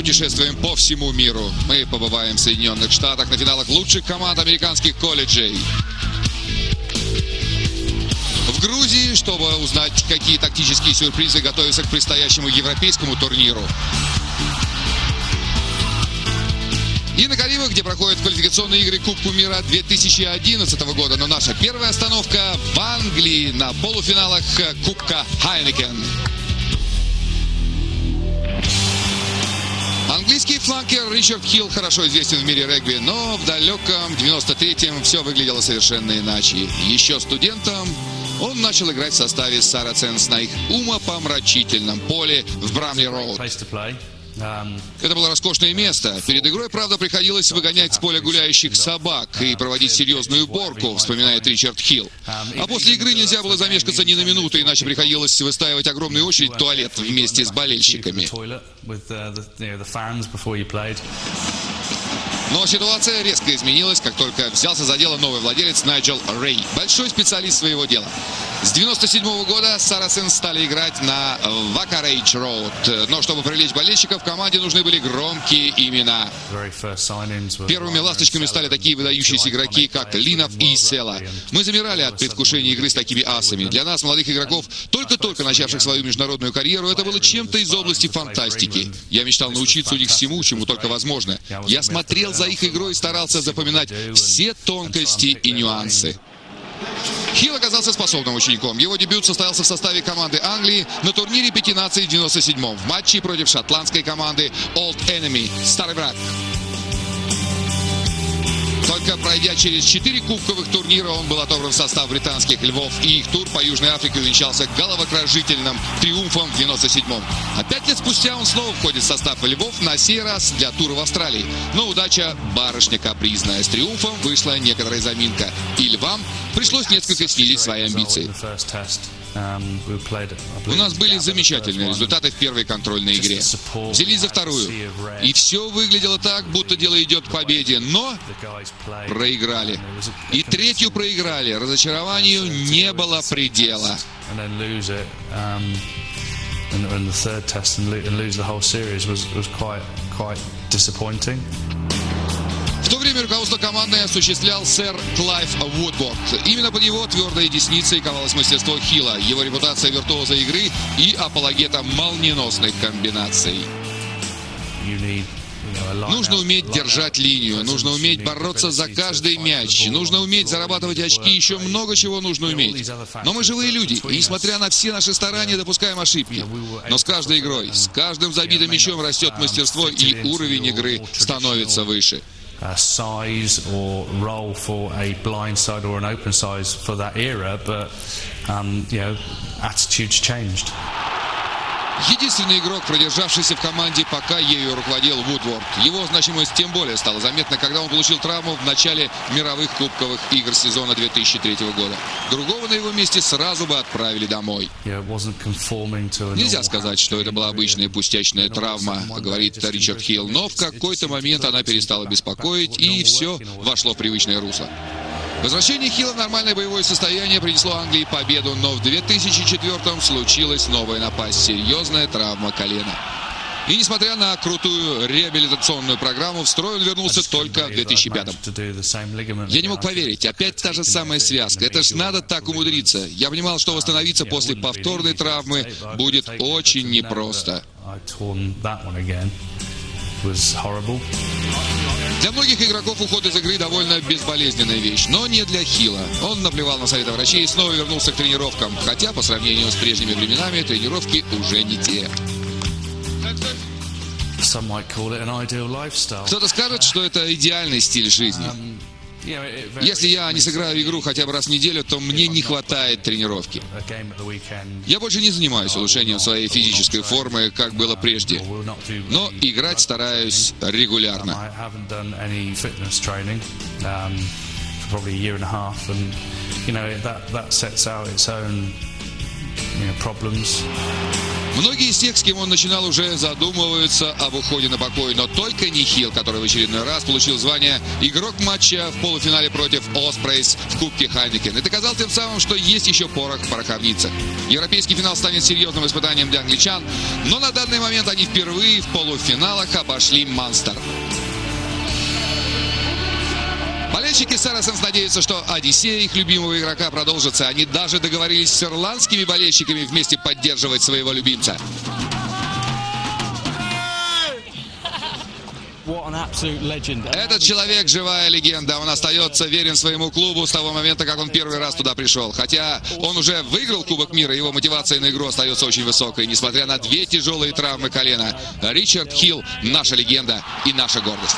попутешествуем по всему миру. Мы побываем в Соединенных Штатах на финалах лучших команд американских колледжей. В Грузии, чтобы узнать, какие тактические сюрпризы готовятся к предстоящему европейскому турниру. И на Карибах, где проходят квалификационные игры Кубку мира 2011 года. Но наша первая остановка в Англии на полуфиналах Кубка Хайнекен. Английский фланкер Ричард Хилл хорошо известен в мире регби, но в далеком 93-м все выглядело совершенно иначе. Еще студентом он начал играть в составе Сараценс на их умопомрачительном поле в Брамли-Роуд. Это было роскошное место. Перед игрой, правда, приходилось выгонять с поля гуляющих собак и проводить серьезную уборку, вспоминает Ричард Хилл. А после игры нельзя было замешкаться ни на минуту, иначе приходилось выстаивать огромную очередь в туалет вместе с болельщиками. Но ситуация резко изменилась, как только взялся за дело новый владелец Найджел Рэй. Большой специалист своего дела. С 97 -го года Сарасен стали играть на Вакарейдж Роуд. Но чтобы привлечь болельщиков, команде нужны были громкие имена. Первыми ласточками стали такие выдающиеся игроки, как Линов и Села. Мы замирали от предвкушения игры с такими асами. Для нас, молодых игроков, только-только начавших свою международную карьеру, это было чем-то из области фантастики. Я мечтал научиться у них всему, чему только возможно. Я смотрел за их игрой и старался запоминать все тонкости и нюансы. Хилл оказался способным учеником. Его дебют состоялся в составе команды Англии на турнире пяти наций в 97-м в матче против шотландской команды Old Enemy – Старый враг. Только пройдя через четыре кубковых турнира, он был отобран в состав британских львов, и их тур по Южной Африке увенчался головокружительным триумфом в 97-м. А пять лет спустя он снова входит в состав львов, на сей раз для тура в Австралии. Но удача барышня капризная. С триумфом вышла некоторая заминка, и львам пришлось несколько снизить свои амбиции. У нас были замечательные результаты в первой контрольной игре. Взялись за вторую. И все выглядело так, будто дело идет к победе. Но проиграли. И третью проиграли. Разочарованию не было предела. and the third test and lose the whole series was, was quite, quite disappointing. В то время руководство командой осуществлял сэр Клайв Вудворд. Именно под его твердой десницей ковалось мастерство Хилла, его репутация виртуоза игры и апологета молниеносных комбинаций. Нужно уметь держать линию, нужно уметь бороться за каждый мяч, нужно уметь зарабатывать очки, еще много чего нужно уметь. Но мы живые люди, и несмотря на все наши старания, допускаем ошибки. Но с каждой игрой, с каждым забитым мячом растет мастерство, и уровень игры становится выше. Uh, size or role for a blind side or an open size for that era, but um, you know, attitudes changed. Единственный игрок, продержавшийся в команде, пока ею руководил Вудворд. Его значимость тем более стала заметна, когда он получил травму в начале мировых кубковых игр сезона 2003 года. Другого на его месте сразу бы отправили домой. Нельзя сказать, что это была обычная пустячная травма, говорит Ричард Хилл, но в какой-то момент она перестала беспокоить, и все вошло в привычное русло. Возвращение Хилла в нормальное боевое состояние принесло Англии победу, но в 2004-м случилась новая напасть, серьезная травма колена. И несмотря на крутую реабилитационную программу, в строй он вернулся только в 2005-м. Я не мог поверить, опять та же самая связка. Это ж надо так умудриться. Я понимал, что восстановиться после повторной травмы будет очень непросто. Для многих игроков уход из игры довольно безболезненная вещь, но не для Хила. Он наплевал на советы врачей и снова вернулся к тренировкам, хотя по сравнению с прежними временами тренировки уже не те. Кто-то скажет, что это идеальный стиль жизни. Um, если я не сыграю игру хотя бы раз в неделю, то мне не хватает тренировки. Я больше не занимаюсь улучшением своей физической формы, как было прежде. Но играть стараюсь регулярно. Многие из тех, с кем он начинал, уже задумываются об уходе на покой, но только не Хилл, который в очередной раз получил звание игрок матча в полуфинале против Оспрейс в Кубке Хайнекен и доказал тем самым, что есть еще порох в пороховнице. Европейский финал станет серьезным испытанием для англичан, но на данный момент они впервые в полуфиналах обошли Манстер. Болельщики Сарасенс надеются, что Одиссея их любимого игрока продолжится. Они даже договорились с ирландскими болельщиками вместе поддерживать своего любимца. Этот человек живая легенда. Он остается верен своему клубу с того момента, как он первый раз туда пришел. Хотя он уже выиграл Кубок мира, его мотивация на игру остается очень высокой, несмотря на две тяжелые травмы колена. Ричард Хилл – наша легенда и наша гордость.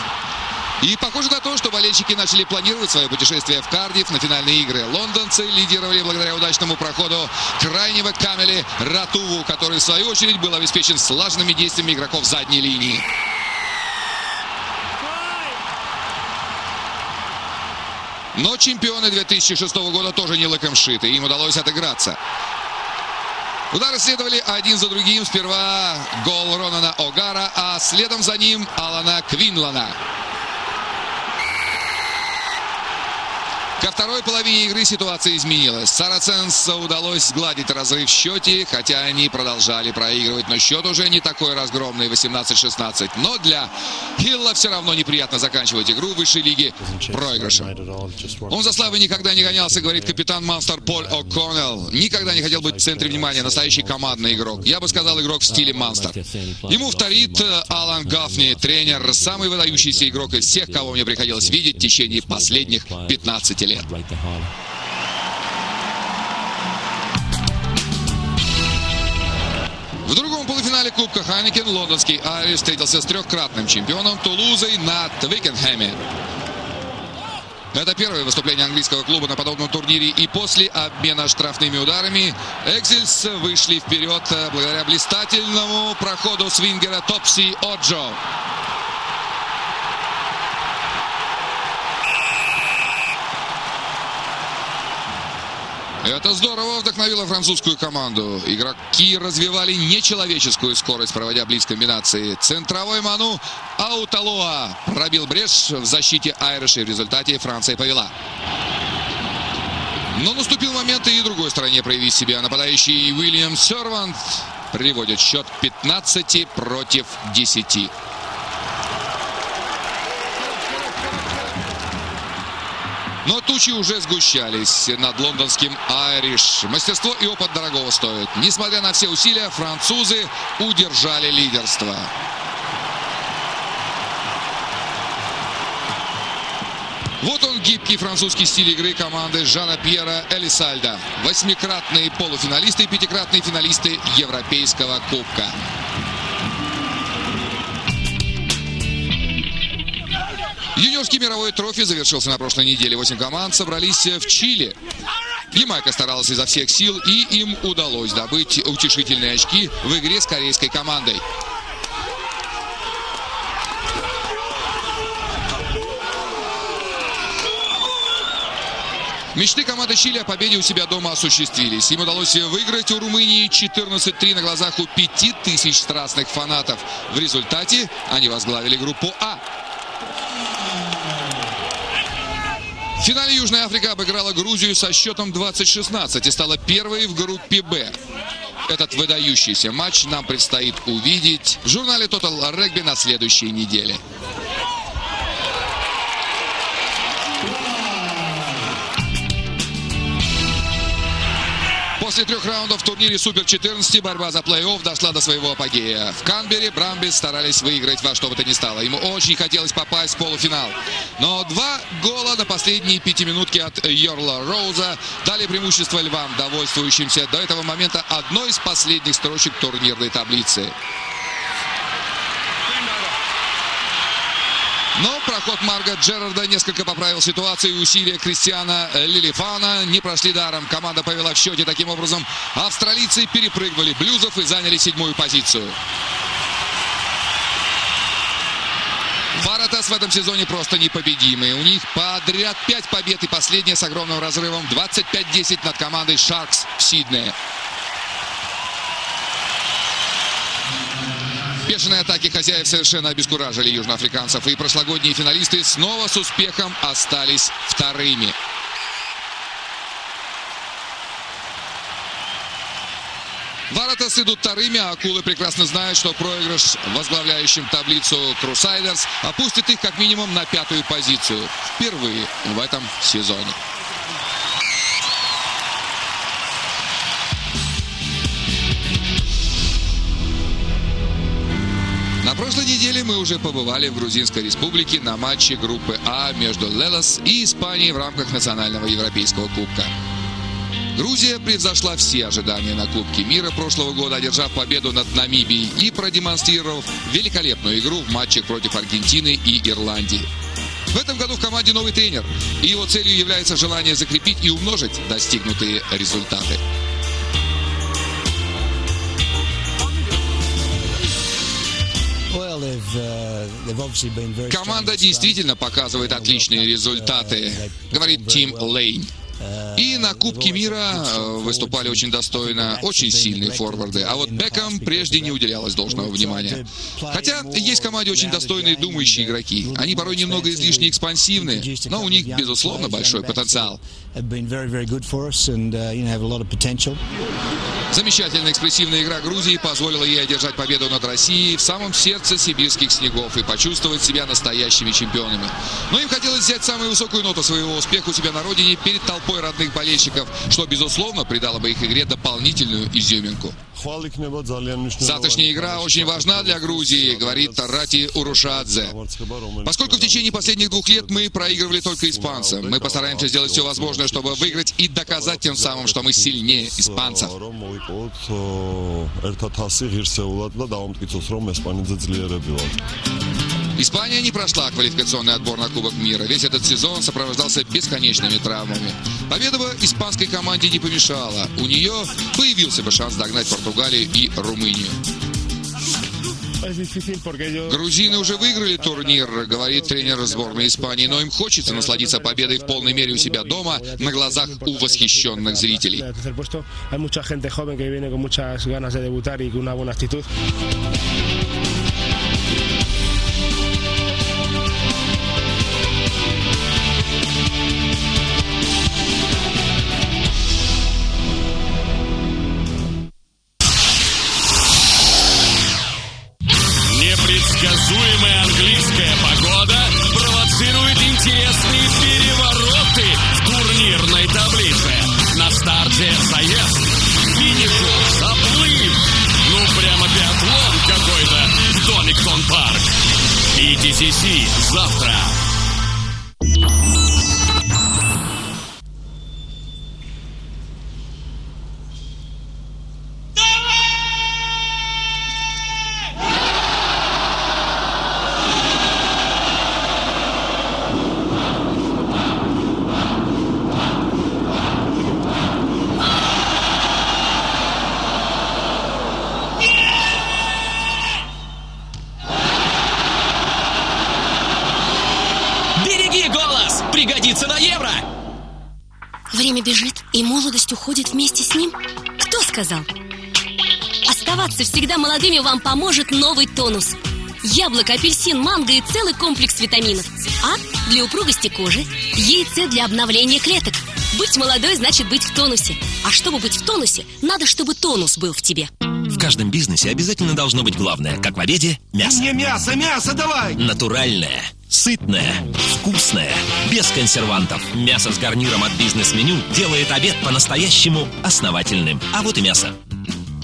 И похоже на то, что болельщики начали планировать свое путешествие в Кардив на финальные игры. Лондонцы лидировали благодаря удачному проходу крайнего Камели Ратуву, который в свою очередь был обеспечен слаженными действиями игроков задней линии. Но чемпионы 2006 года тоже не лыком шиты. Им удалось отыграться. Удары следовали один за другим. Сперва гол Ронана Огара, а следом за ним Алана Квинлана. Ко второй половине игры ситуация изменилась. Сараценс удалось сгладить разрыв в счете, хотя они продолжали проигрывать. Но счет уже не такой разгромный, 18-16. Но для Хилла все равно неприятно заканчивать игру в высшей лиге проигрышем. Он за славой никогда не гонялся, говорит капитан Монстер Поль О'Коннелл. Никогда не хотел быть в центре внимания. Настоящий командный игрок. Я бы сказал, игрок в стиле Монстер. Ему вторит э, Алан Гафни, тренер, самый выдающийся игрок из всех, кого мне приходилось видеть в течение последних 15 лет лет. В другом полуфинале Кубка Хайнекен лондонский Айриш встретился с трехкратным чемпионом Тулузой на Твикенхэме. Это первое выступление английского клуба на подобном турнире. И после обмена штрафными ударами Экзельс вышли вперед э, благодаря блистательному проходу свингера Топси Оджо. Это здорово вдохновило французскую команду. Игроки развивали нечеловеческую скорость, проводя блиц-комбинации. Центровой Ману Ауталуа пробил брешь в защите Айриша. В результате Франция повела. Но наступил момент и другой стороне проявить себя. Нападающий Уильям Сервант приводит счет 15 против 10. Но тучи уже сгущались над лондонским Айриш. Мастерство и опыт дорогого стоят. Несмотря на все усилия, французы удержали лидерство. Вот он гибкий французский стиль игры команды Жана Пьера Элисальда. Восьмикратные полуфиналисты и пятикратные финалисты Европейского кубка. Юниорский мировой трофи завершился на прошлой неделе. Восемь команд собрались в Чили. Ямайка старалась изо всех сил, и им удалось добыть утешительные очки в игре с корейской командой. Мечты команды Чили о победе у себя дома осуществились. Им удалось выиграть у Румынии 14-3 на глазах у 5000 страстных фанатов. В результате они возглавили группу А. В финале Южная Африка обыграла Грузию со счетом 20-16 и стала первой в группе «Б». Этот выдающийся матч нам предстоит увидеть в журнале Total Rugby на следующей неделе. После трех раундов в турнире Супер-14 борьба за плей-офф дошла до своего апогея. В Канбере Брамбис старались выиграть во что бы то ни стало. Ему очень хотелось попасть в полуфинал. Но два гола на последние пятиминутки от Йорла Роуза дали преимущество львам, довольствующимся до этого момента одной из последних строчек турнирной таблицы. Но проход Марга Джерарда несколько поправил ситуацию. Усилия Кристиана Лилифана не прошли даром. Команда повела в счете. Таким образом, австралийцы перепрыгнули блюзов и заняли седьмую позицию. Варатас в этом сезоне просто непобедимые. У них подряд 5 побед и последняя с огромным разрывом 25-10 над командой Шаркс в Сиднее. Бешеные атаки хозяев совершенно обескуражили южноафриканцев, и прошлогодние финалисты снова с успехом остались вторыми. Варатас идут вторыми, а акулы прекрасно знают, что проигрыш возглавляющим таблицу Крусайдерс опустит их как минимум на пятую позицию. Впервые в этом сезоне. Неделе мы уже побывали в Грузинской республике на матче группы А между Лелос и Испанией в рамках Национального европейского кубка. Грузия превзошла все ожидания на Кубке мира прошлого года, одержав победу над Намибией и продемонстрировав великолепную игру в матчах против Аргентины и Ирландии. В этом году в команде новый тренер, и его целью является желание закрепить и умножить достигнутые результаты. Команда действительно показывает отличные результаты, говорит Тим Лейн. И на Кубке мира э, выступали очень достойно, очень сильные форварды. А вот Беком прежде не уделялось должного внимания. Хотя есть в команде очень достойные думающие игроки. Они порой немного излишне экспансивны, но у них, безусловно, большой потенциал. Замечательная экспрессивная игра Грузии позволила ей одержать победу над Россией в самом сердце сибирских снегов и почувствовать себя настоящими чемпионами. Но им хотелось взять самую высокую ноту своего успеха у себя на родине перед толпой родных болельщиков, что, безусловно, придало бы их игре дополнительную изюминку. Завтрашняя игра очень важна для Грузии, говорит Тарати Урушадзе. Поскольку в течение последних двух лет мы проигрывали только испанцам, мы постараемся сделать все возможное, чтобы выиграть и доказать тем самым, что мы сильнее испанцев. Испания не прошла квалификационный отбор на Кубок мира. Весь этот сезон сопровождался бесконечными травмами. Победа бы испанской команде не помешала. У нее появился бы шанс догнать Португалию и Румынию. Грузины уже выиграли турнир, говорит тренер сборной Испании, но им хочется насладиться победой в полной мере у себя дома на глазах у восхищенных зрителей. BTCC завтра. Всегда молодыми вам поможет новый тонус. Яблоко, апельсин, манго и целый комплекс витаминов. А для упругости кожи, Е и С для обновления клеток. Быть молодой значит быть в тонусе. А чтобы быть в тонусе, надо, чтобы тонус был в тебе. В каждом бизнесе обязательно должно быть главное, как в обеде, мясо. Мне мясо, мясо давай! Натуральное, сытное, вкусное, без консервантов. Мясо с гарниром от бизнес-меню делает обед по-настоящему основательным. А вот и мясо.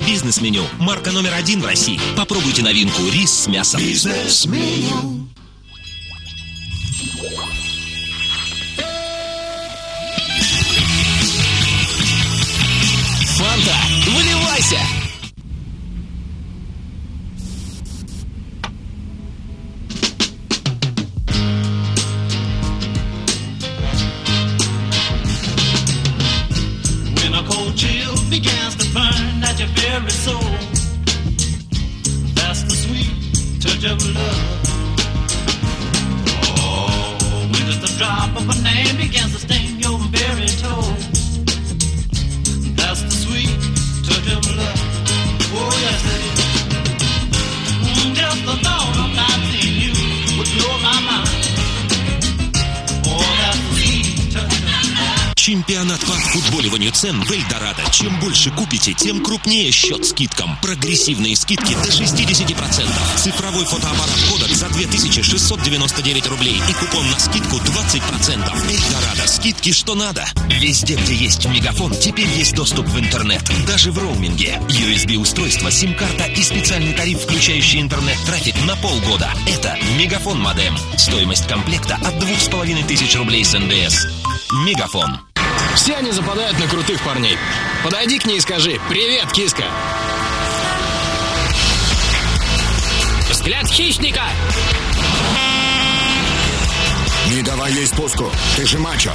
Бизнес-меню. Марка номер один в России. Попробуйте новинку рис с мясом. Бизнес-меню. Фанта, выливайся! At your very soul, that's the sweet touch of love. Oh, when just a drop of a name begins to sting your very toe, обваливанию цен в Эльдорадо. Чем больше купите, тем крупнее счет скидкам. Прогрессивные скидки до 60%. Цифровой фотоаппарат Kodak за 2699 рублей и купон на скидку 20%. Эльдорадо. Скидки что надо. Везде, где есть Мегафон, теперь есть доступ в интернет. Даже в роуминге. USB-устройство, сим-карта и специальный тариф, включающий интернет-трафик на полгода. Это Мегафон Модем. Стоимость комплекта от 2500 рублей с НДС. Мегафон. Все они западают на крутых парней. Подойди к ней и скажи «Привет, киска!» Взгляд хищника! Не давай ей спуску. Ты же мачо.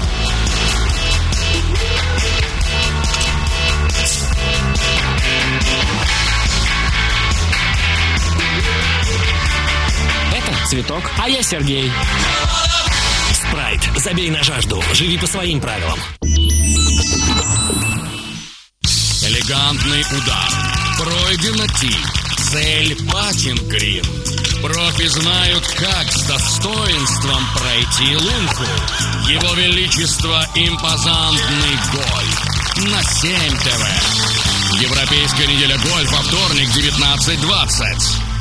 Это цветок, а я Сергей. Спрайт. Забей на жажду. Живи по своим правилам. Элегантный удар. Пройдено ти. Цель Паттингрин. Профи знают, как с достоинством пройти лунку. Его Величество импозантный гольф. На 7 ТВ. Европейская неделя гольфа, вторник, 19.20.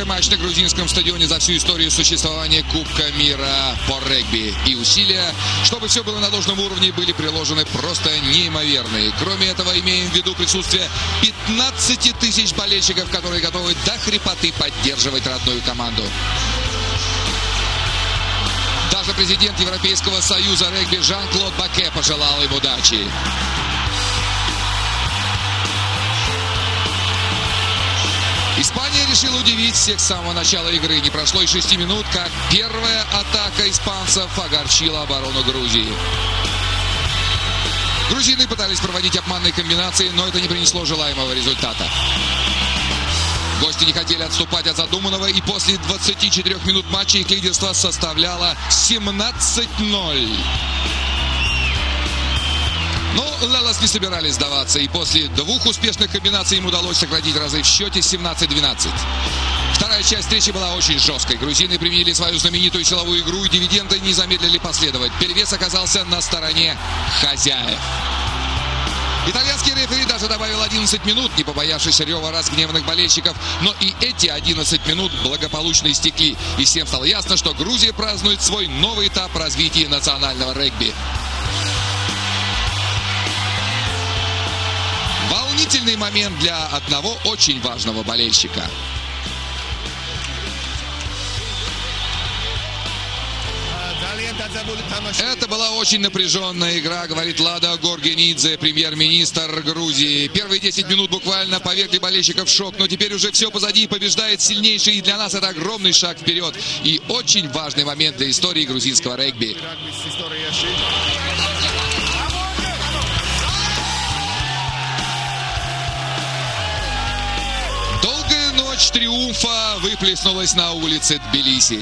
Первый матч на грузинском стадионе за всю историю существования Кубка мира по регби. И усилия, чтобы все было на должном уровне, были приложены просто неимоверные. Кроме этого, имеем в виду присутствие 15 тысяч болельщиков, которые готовы до хрипоты поддерживать родную команду. Даже президент Европейского союза регби Жан-Клод Баке пожелал им удачи. Решила удивить всех с самого начала игры. Не прошло и шести минут, как первая атака испанцев огорчила оборону Грузии. Грузины пытались проводить обманные комбинации, но это не принесло желаемого результата. Гости не хотели отступать от задуманного, и после 24 минут матча их лидерство составляло 17-0. Но Лелас не собирались сдаваться, и после двух успешных комбинаций им удалось сократить разрыв в счете 17-12. Вторая часть встречи была очень жесткой. Грузины применили свою знаменитую силовую игру, и дивиденды не замедлили последовать. Перевес оказался на стороне хозяев. Итальянский рефери даже добавил 11 минут, не побоявшись рева разгневанных болельщиков. Но и эти 11 минут благополучно истекли. И всем стало ясно, что Грузия празднует свой новый этап развития национального регби. Волнительный момент для одного очень важного болельщика. Это была очень напряженная игра, говорит Лада Горгенидзе, премьер-министр Грузии. Первые 10 минут буквально повергли болельщиков в шок, но теперь уже все позади и побеждает сильнейший. И для нас это огромный шаг вперед. И очень важный момент для истории грузинского регби. Триумфа выплеснулась на улице Тбилиси.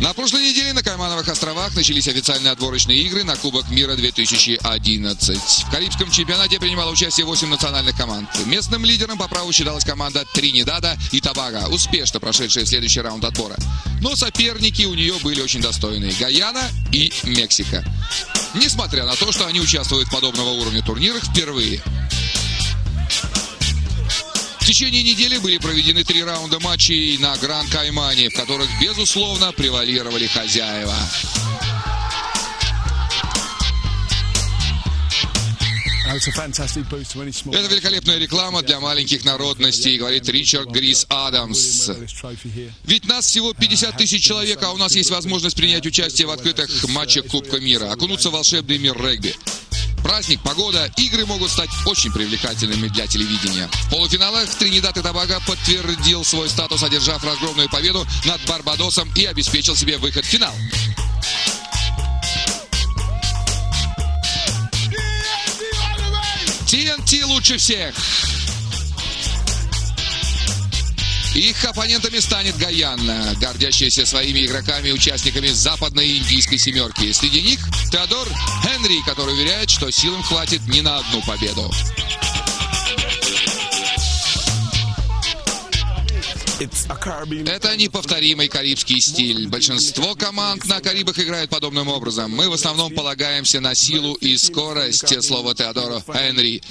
На прошлой неделе Каймановых островах начались официальные отборочные игры на Кубок мира 2011. В Карибском чемпионате принимало участие 8 национальных команд. Местным лидером по праву считалась команда Тринидада и Табага, успешно прошедшая следующий раунд отбора. Но соперники у нее были очень достойные – Гаяна и Мексика. Несмотря на то, что они участвуют в подобного уровня турнирах впервые. В течение недели были проведены три раунда матчей на Гран Каймане, в которых, безусловно, превалировали хозяева. Это великолепная реклама для маленьких народностей, говорит Ричард Грис Адамс. Ведь нас всего 50 тысяч человек, а у нас есть возможность принять участие в открытых матчах Кубка мира, окунуться в волшебный мир регби. Праздник, погода, игры могут стать очень привлекательными для телевидения. В полуфиналах Тринидад и Тобаго подтвердил свой статус, одержав разгромную победу над Барбадосом и обеспечил себе выход в финал. Пройти лучше всех. Их оппонентами станет Гаяна, гордящаяся своими игроками, участниками западной и индийской семерки. Среди них Теодор Хенри, который уверяет, что сил им хватит не на одну победу. Это неповторимый карибский стиль. Большинство команд на Карибах играют подобным образом. Мы в основном полагаемся на силу и скорость, слово Теодора Хенри.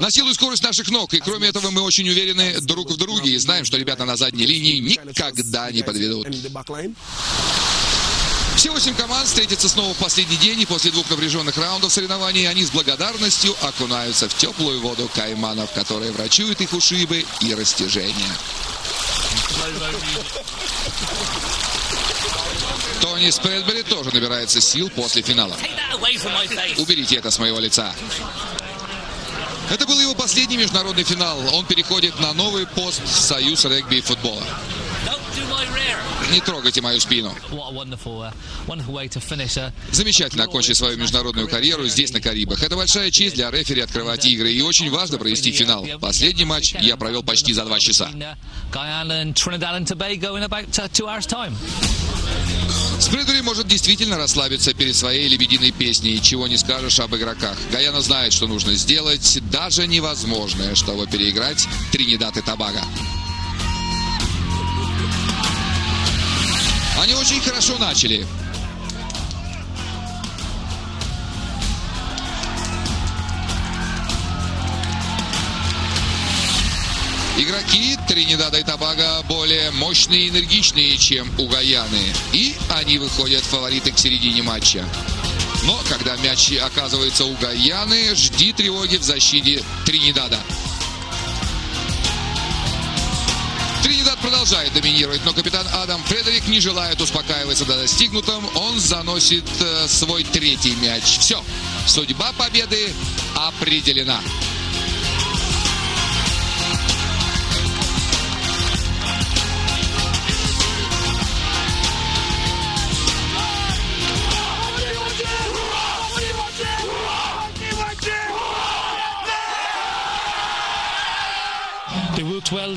На силу и скорость наших ног. И кроме этого мы очень уверены друг в друге и знаем, что ребята на задней линии никогда не подведут. Все восемь команд встретятся снова в последний день, и после двух напряженных раундов соревнований они с благодарностью окунаются в теплую воду кайманов, которые врачуют их ушибы и растяжения. Тони Спредбери тоже набирается сил после финала. Уберите это с моего лица. Это был его последний международный финал. Он переходит на новый пост Союз регби и футбола. Не трогайте мою спину. Замечательно окончить свою международную карьеру здесь, на Карибах. Это большая честь для рефери открывать игры. И очень важно провести финал. Последний матч я провел почти за два часа. Спридери может действительно расслабиться перед своей лебединой песней, чего не скажешь об игроках. Гаяна знает, что нужно сделать, даже невозможное, чтобы переиграть Тринидад и Табага. Они очень хорошо начали. Игроки Тринидада и Табага более мощные и энергичные, чем у Гаяны. И они выходят фавориты к середине матча. Но когда мяч оказывается у Гаяны, жди тревоги в защите Тринидада. Продолжает доминировать, но капитан Адам Фредерик не желает успокаиваться до достигнутом. Он заносит э, свой третий мяч. Все, судьба победы определена.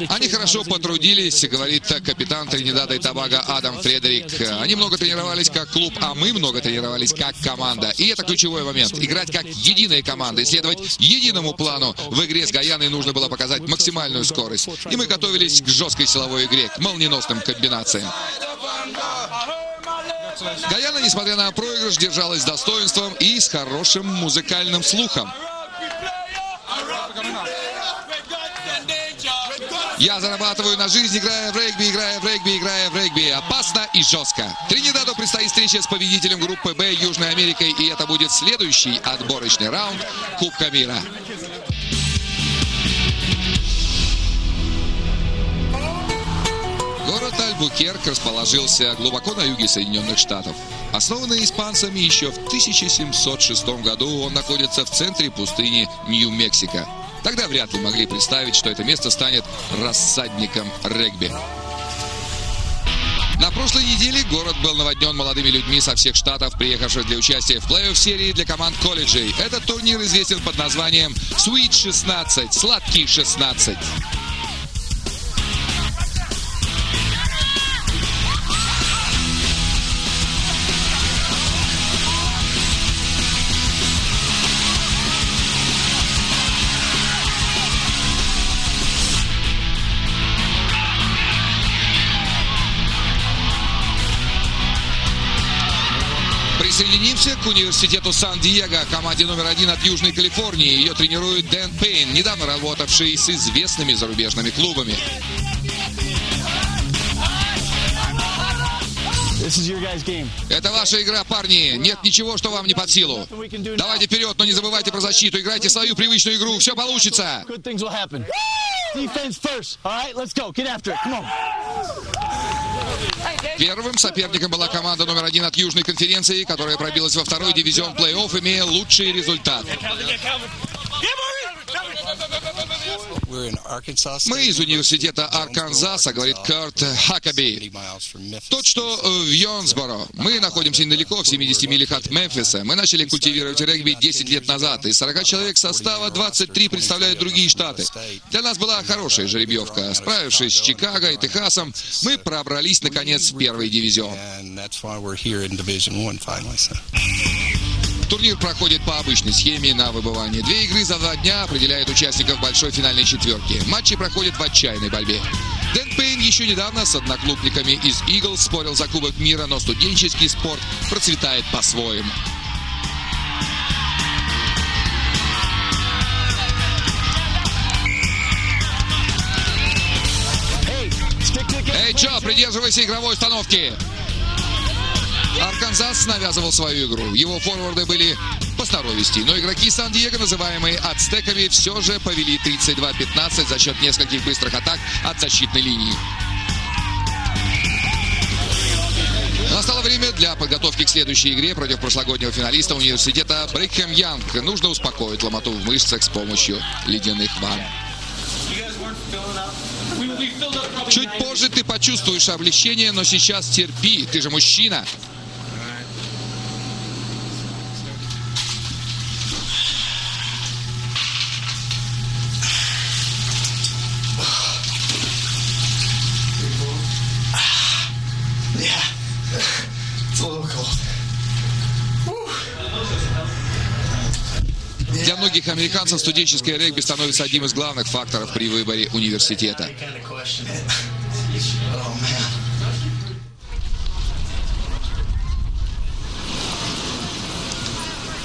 Они хорошо потрудились, говорит капитан Тринидада и Табага Адам Фредерик. Они много тренировались как клуб, а мы много тренировались как команда. И это ключевой момент. Играть как единая команда, исследовать единому плану. В игре с Гаяной нужно было показать максимальную скорость. И мы готовились к жесткой силовой игре, к молниеносным комбинациям. Гаяна, несмотря на проигрыш, держалась с достоинством и с хорошим музыкальным слухом. Я зарабатываю на жизнь, играя в регби, играя в регби, играя в регби. Опасно и жестко. Тринидаду предстоит встреча с победителем группы Б Южной Америкой, и это будет следующий отборочный раунд Кубка мира. Город Альбукерк расположился глубоко на юге Соединенных Штатов. Основанный испанцами еще в 1706 году, он находится в центре пустыни Нью-Мексико. Тогда вряд ли могли представить, что это место станет рассадником регби. На прошлой неделе город был наводнен молодыми людьми со всех штатов, приехавших для участия в плей-офф серии для команд колледжей. Этот турнир известен под названием Sweet 16, сладкий 16. Присоединимся к университету Сан-Диего, команде номер один от Южной Калифорнии. Ее тренирует Дэн Пейн, недавно работавший с известными зарубежными клубами. Это ваша игра, парни. Нет ничего, что вам не под силу. Давайте вперед, но не забывайте про защиту. Играйте свою привычную игру. Все получится. Первым соперником была команда номер один от Южной конференции, которая пробилась во второй дивизион плей-офф, имея лучший результат. Мы из университета Арканзаса, говорит Курт Хакаби. Тот, что э, в Йонсборо. Мы находимся недалеко, в 70 милях от Мемфиса. Мы начали культивировать регби 10 лет назад. Из 40 человек состава 23 представляют другие штаты. Для нас была хорошая жеребьевка. Справившись с Чикаго и Техасом, мы пробрались, наконец, в первый дивизион. Турнир проходит по обычной схеме на выбывание. Две игры за два дня определяют участников большой финальной четверки. Матчи проходят в отчаянной борьбе. Дэн Пейн еще недавно с одноклубниками из Eagles спорил за Кубок мира, но студенческий спорт процветает по-своему. Эй, Джо, придерживайся игровой установки. Арканзас навязывал свою игру. Его форварды были по сноровисти, но игроки Сан-Диего, называемые ацтеками, все же повели 32-15 за счет нескольких быстрых атак от защитной линии. Настало время для подготовки к следующей игре против прошлогоднего финалиста университета Брикхэм Янг. Нужно успокоить ломоту в мышцах с помощью ледяных ванн. Чуть позже ты почувствуешь облегчение, но сейчас терпи, ты же мужчина. Для многих американцев студенческое регби становится одним из главных факторов при выборе университета.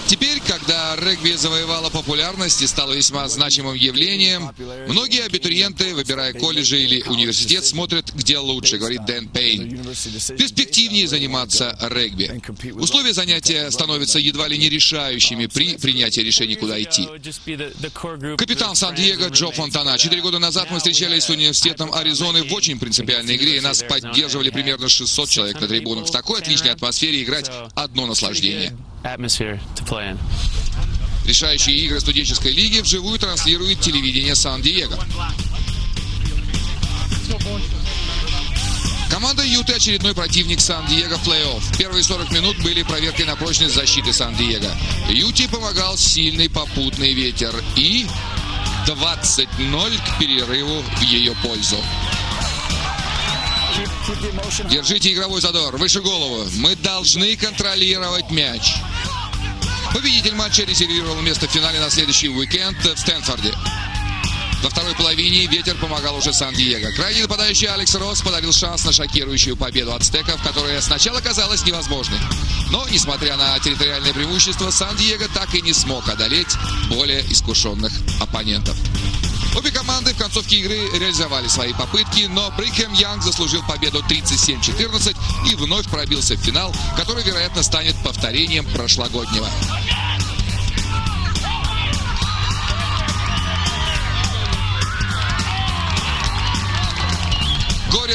Теперь, когда регби завоевала популярность и стало весьма значимым явлением, многие абитуриенты, выбирая колледжи или университет, смотрят, где лучше, говорит Дэн Пейн. Перспективнее заниматься регби. Условия занятия становятся едва ли не решающими при принятии решений, куда идти. Капитан Сан-Диего Джо Фонтана. Четыре года назад мы встречались с университетом Аризоны в очень принципиальной игре, и нас поддерживали примерно 600 человек на трибунах. В такой отличной атмосфере играть одно наслаждение. Решающие игры студенческой лиги вживую транслирует телевидение Сан-Диего. Команда Юты очередной противник Сан-Диего в плей-офф. Первые 40 минут были проверкой на прочность защиты Сан-Диего. Юте помогал сильный попутный ветер и 20-0 к перерыву в ее пользу. Держите игровой задор, выше голову. Мы должны контролировать мяч. Победитель матча резервировал место в финале на следующий уикенд в Стэнфорде. Во второй половине ветер помогал уже Сан-Диего. Крайний нападающий Алекс Росс подарил шанс на шокирующую победу ацтеков, которая сначала казалась невозможной. Но, несмотря на территориальное преимущество, Сан-Диего так и не смог одолеть более искушенных оппонентов. Обе команды в концовке игры реализовали свои попытки, но Брикхэм Янг заслужил победу 37-14 и вновь пробился в финал, который, вероятно, станет повторением прошлогоднего.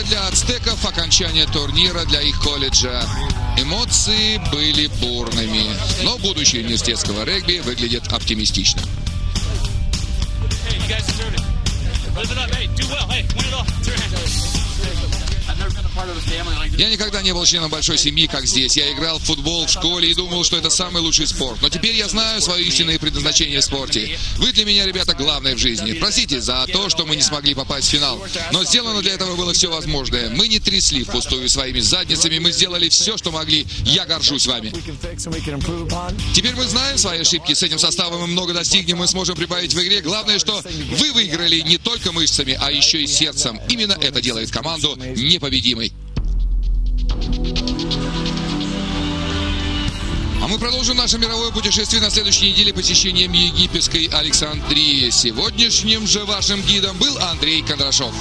Для ацтеков, окончание турнира для их колледжа. Эмоции были бурными, но будущее университетского регби выглядит оптимистично. Hey, Я никогда не был членом большой семьи, как здесь. Я играл в футбол в школе и думал, что это самый лучший спорт. Но теперь я знаю свое истинное предназначение в спорте. Вы для меня, ребята, главное в жизни. Простите за то, что мы не смогли попасть в финал. Но сделано для этого было все возможное. Мы не трясли впустую своими задницами, мы сделали все, что могли. Я горжусь вами. Теперь мы знаем свои ошибки. С этим составом мы много достигнем, мы сможем прибавить в игре. Главное, что вы выиграли не только мышцами, а еще и сердцем. Именно это делает команду непобедимой. А мы продолжим наше мировое путешествие на следующей неделе посещением египетской Александрии. Сегодняшним же вашим гидом был Андрей Кондрашов.